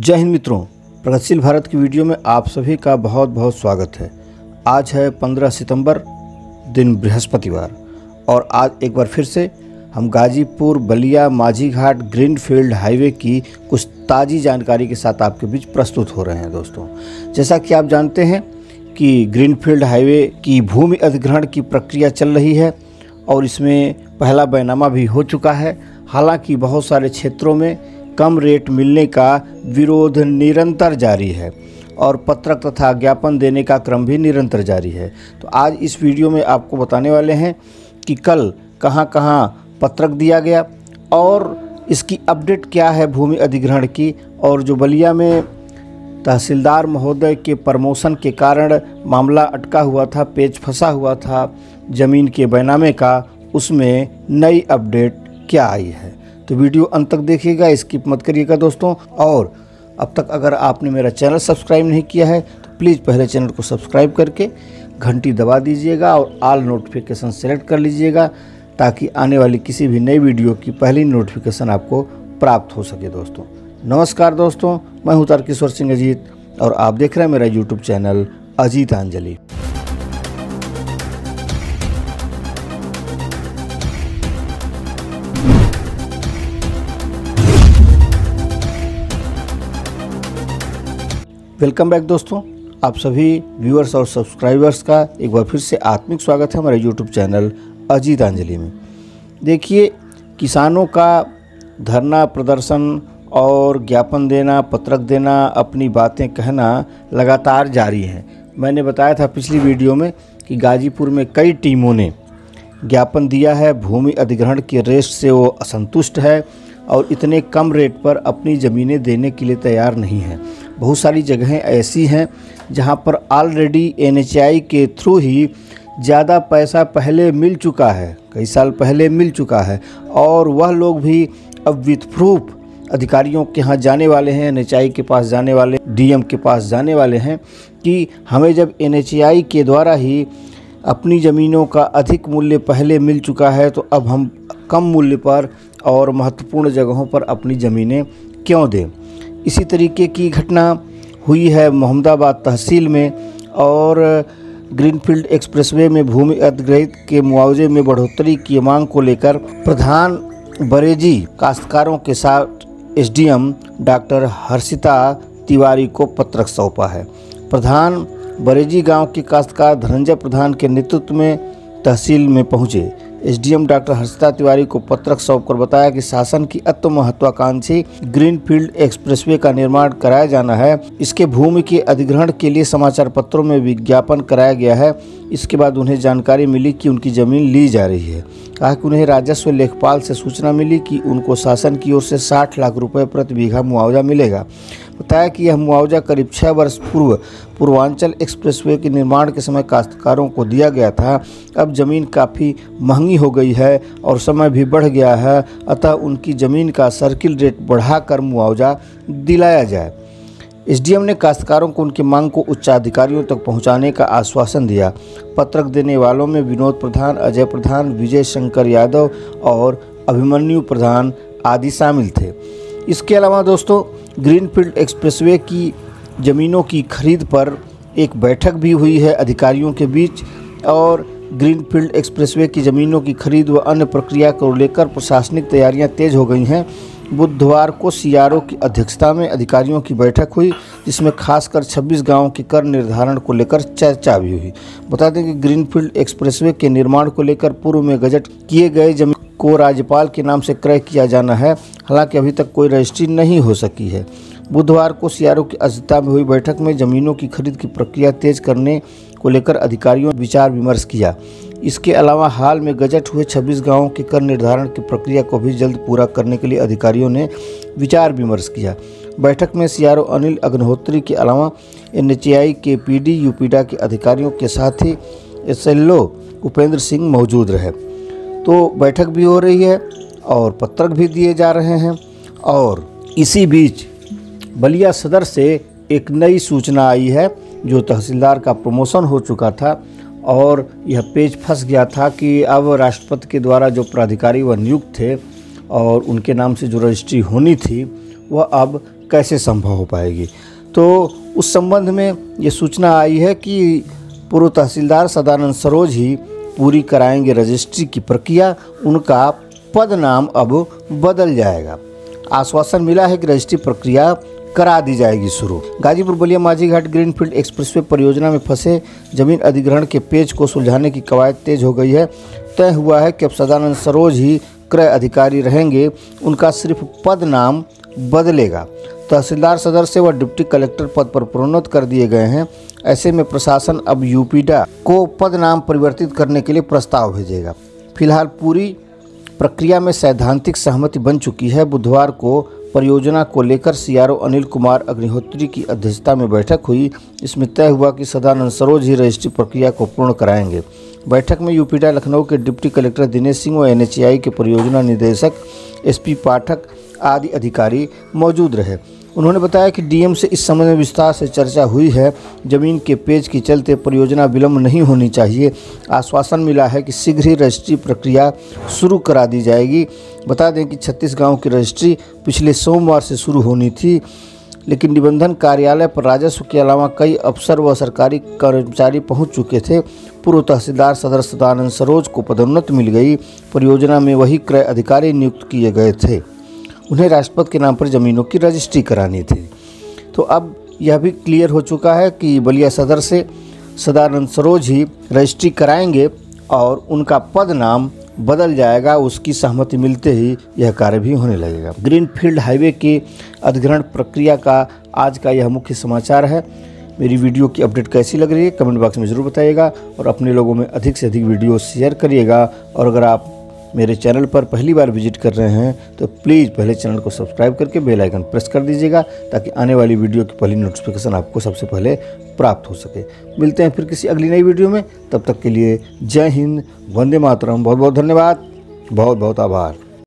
जय हिंद मित्रों, प्रगतिशील भारत की वीडियो में आप सभी का बहुत बहुत स्वागत है। आज है 15 सितंबर, दिन बृहस्पतिवार, और आज एक बार फिर से हम गाजीपुर, बलिया माझी घाट ग्रीनफील्ड हाईवे की कुछ ताज़ी जानकारी के साथ आपके बीच प्रस्तुत हो रहे हैं दोस्तों। जैसा कि आप जानते हैं कि ग्रीनफील्ड हाईवे की भूमि अधिग्रहण की प्रक्रिया चल रही है, और इसमें पहला बैनामा भी हो चुका है। हालाँकि बहुत सारे क्षेत्रों में कम रेट मिलने का विरोध निरंतर जारी है और पत्रक तथा ज्ञापन देने का क्रम भी निरंतर जारी है। तो आज इस वीडियो में आपको बताने वाले हैं कि कल कहाँ कहाँ पत्रक दिया गया और इसकी अपडेट क्या है भूमि अधिग्रहण की और जो बलिया में तहसीलदार महोदय के प्रमोशन के कारण मामला अटका हुआ था, पेच फंसा हुआ था ज़मीन के बैनामे का, उसमें नई अपडेट क्या आई है। तो वीडियो अंत तक देखिएगा, स्किप मत करिएगा दोस्तों। और अब तक अगर आपने मेरा चैनल सब्सक्राइब नहीं किया है तो प्लीज़ पहले चैनल को सब्सक्राइब करके घंटी दबा दीजिएगा और आल नोटिफिकेशन सेलेक्ट कर लीजिएगा, ताकि आने वाली किसी भी नई वीडियो की पहली नोटिफिकेशन आपको प्राप्त हो सके दोस्तों। नमस्कार दोस्तों, मैं हूँ तारकिशोर सिंह अजीत, और आप देख रहे हैं मेरा YouTube channel Ajit Anjali. Welcome back दोस्तों। आप सभी व्यूअर्स और सब्सक्राइबर्स का एक बार फिर से आत्मिक स्वागत है हमारे यूट्यूब चैनल अजीत अंजलि में। देखिए, किसानों का धरना, प्रदर्शन और ज्ञापन देना, पत्रक देना, अपनी बातें कहना लगातार जारी है। मैंने बताया था पिछली वीडियो में कि गाजीपुर में कई टीमों ने ज्ञापन दिया है, भूमि अधिग्रहण के रेस्ट से वो असंतुष्ट है और इतने कम रेट पर अपनी ज़मीनें देने के लिए तैयार नहीं है। बहुत सारी जगहें ऐसी हैं जहाँ पर ऑलरेडी एन के थ्रू ही ज़्यादा पैसा पहले मिल चुका है, कई साल पहले मिल चुका है, और वह लोग भी अब विथ प्रूफ अधिकारियों के यहाँ जाने वाले हैं एन के पास जाने वाले डीएम के पास जाने वाले हैं कि हमें जब एन के द्वारा ही अपनी ज़मीनों का अधिक मूल्य पहले मिल चुका है तो अब हम कम मूल्य पर और महत्वपूर्ण जगहों पर अपनी ज़मीनें क्यों दें? इसी तरीके की घटना हुई है मोहम्मदाबाद तहसील में और ग्रीनफील्ड एक्सप्रेसवे में भूमि अधिग्रहित के मुआवजे में बढ़ोतरी की मांग को लेकर प्रधान बरेजी काश्तकारों के साथ एसडीएम डॉक्टर हर्षिता तिवारी को पत्रक सौंपा है। प्रधान बरेजी गाँव के काश्तकार धनंजय प्रधान के नेतृत्व में तहसील में पहुँचे। एसडीएम डॉक्टर हर्षिता तिवारी को पत्रक सौंप कर बताया कि शासन की अत्य महत्वाकांक्षी ग्रीनफील्ड एक्सप्रेसवे का निर्माण कराया जाना है। इसके भूमि के अधिग्रहण के लिए समाचार पत्रों में विज्ञापन कराया गया है। इसके बाद उन्हें जानकारी मिली कि उनकी ज़मीन ली जा रही है। कहा कि उन्हें राजस्व लेखपाल से सूचना मिली कि उनको शासन की ओर से 60 लाख रुपये प्रति बीघा मुआवजा मिलेगा। बताया कि यह मुआवजा करीब छः वर्ष पूर्व पूर्वांचल एक्सप्रेसवे के निर्माण के समय काश्तकारों को दिया गया था। अब ज़मीन काफ़ी महँगी हो गई है और समय भी बढ़ गया है, अतः उनकी ज़मीन का सर्किल रेट बढ़ाकर मुआवजा दिलाया जाए। एसडीएम ने काश्तकारों को उनकी मांग को उच्चाधिकारियों तक पहुँचाने का आश्वासन दिया। पत्रक देने वालों में विनोद प्रधान, अजय प्रधान, विजय शंकर यादव और अभिमन्यु प्रधान आदि शामिल थे। इसके अलावा दोस्तों ग्रीनफील्ड एक्सप्रेसवे की ज़मीनों की खरीद पर एक बैठक भी हुई है अधिकारियों के बीच और ग्रीनफील्ड एक्सप्रेसवे की ज़मीनों की खरीद व अन्य प्रक्रिया को लेकर प्रशासनिक तैयारियाँ तेज हो गई हैं। बुधवार को सीआरओ की अध्यक्षता में अधिकारियों की बैठक हुई, जिसमें खासकर 26 गाँवों के कर निर्धारण को लेकर चर्चा भी हुई। बता दें कि ग्रीनफील्ड एक्सप्रेसवे के निर्माण को लेकर पूर्व में गजट किए गए ज़मीन को राज्यपाल के नाम से क्रय किया जाना है, हालाँकि अभी तक कोई रजिस्ट्री नहीं हो सकी है। बुधवार को सीआरओ की अध्यक्षता में हुई बैठक में जमीनों की खरीद की प्रक्रिया तेज करने को लेकर अधिकारियों ने विचार विमर्श किया। इसके अलावा हाल में गजट हुए 26 गाँवों के कर निर्धारण की प्रक्रिया को भी जल्द पूरा करने के लिए अधिकारियों ने विचार विमर्श किया। बैठक में सीआरओ अनिल अग्निहोत्री के अलावा एन के पीडी, यूपीडा के अधिकारियों के साथ ही एसएलओ उपेंद्र सिंह मौजूद रहे। तो बैठक भी हो रही है और पत्रक भी दिए जा रहे हैं और इसी बीच बलिया सदर से एक नई सूचना आई है, जो तहसीलदार का प्रमोशन हो चुका था और यह पेज फंस गया था कि अब राष्ट्रपति के द्वारा जो प्राधिकारी व नियुक्त थे और उनके नाम से जो रजिस्ट्री होनी थी, वह अब कैसे संभव हो पाएगी? तो उस संबंध में ये सूचना आई है कि पूर्व तहसीलदार सदानंद सरोज ही पूरी कराएँगे रजिस्ट्री की प्रक्रिया, उनका पद नाम अब बदल जाएगा। आश्वासन मिला है कि रजिस्ट्री प्रक्रिया करा दी जाएगी शुरू। गाजीपुर बलिया माझीघाट ग्रीनफील्ड एक्सप्रेसवे परियोजना में फंसे ज़मीन अधिग्रहण के पेज को सुलझाने की कवायद तेज हो गई है। तय हुआ है कि अब सदानंद सरोज ही क्रय अधिकारी रहेंगे, उनका सिर्फ़ पद नाम बदलेगा। तहसीलदार सदस्य व डिप्टी कलेक्टर पद पर प्रोन्नत कर दिए गए हैं। ऐसे में प्रशासन अब यूपीडा को पद नाम परिवर्तित करने के लिए प्रस्ताव भेजेगा। फ़िलहाल पूरी प्रक्रिया में सैद्धांतिक सहमति बन चुकी है। बुधवार को परियोजना को लेकर सीआरओ अनिल कुमार अग्निहोत्री की अध्यक्षता में बैठक हुई। इसमें तय हुआ कि सदानंद सरोज ही रजिस्ट्री प्रक्रिया को पूर्ण कराएँगे। बैठक में यूपीडा लखनऊ के डिप्टी कलेक्टर दिनेश सिंह व एनएचआई के परियोजना निदेशक एसपी पाठक आदि अधिकारी मौजूद रहे। उन्होंने बताया कि डीएम से इस संबंध में विस्तार से चर्चा हुई है। ज़मीन के पेज के चलते परियोजना विलंब नहीं होनी चाहिए। आश्वासन मिला है कि शीघ्र ही रजिस्ट्री प्रक्रिया शुरू करा दी जाएगी। बता दें कि छत्तीस गाँव की रजिस्ट्री पिछले सोमवार से शुरू होनी थी, लेकिन निबंधन कार्यालय पर राजस्व के अलावा कई अफसर व सरकारी कर्मचारी पहुँच चुके थे। पूर्व तहसीलदार सदर सदानंद सरोज को पदोन्नति मिल गई। परियोजना में वही क्रय अधिकारी नियुक्त किए गए थे। उन्हें राष्ट्रपति के नाम पर ज़मीनों की रजिस्ट्री करानी थी। तो अब यह भी क्लियर हो चुका है कि बलिया सदर से सदानंद सरोज ही रजिस्ट्री कराएँगे और उनका पद नाम बदल जाएगा, उसकी सहमति मिलते ही यह कार्य भी होने लगेगा। ग्रीनफील्ड हाईवे की अधिग्रहण प्रक्रिया का आज का यह मुख्य समाचार है। मेरी वीडियो की अपडेट कैसी लग रही है, कमेंट बॉक्स में ज़रूर बताइएगा और अपने लोगों में अधिक से अधिक वीडियो शेयर करिएगा। और अगर आप मेरे चैनल पर पहली बार विज़िट कर रहे हैं तो प्लीज़ पहले चैनल को सब्सक्राइब करके बेल आइकन प्रेस कर दीजिएगा, ताकि आने वाली वीडियो की पहली नोटिफिकेशन आपको सबसे पहले प्राप्त हो सके। मिलते हैं फिर किसी अगली नई वीडियो में। तब तक के लिए जय हिंद, वंदे मातरम। बहुत बहुत धन्यवाद। बहुत बहुत आभार।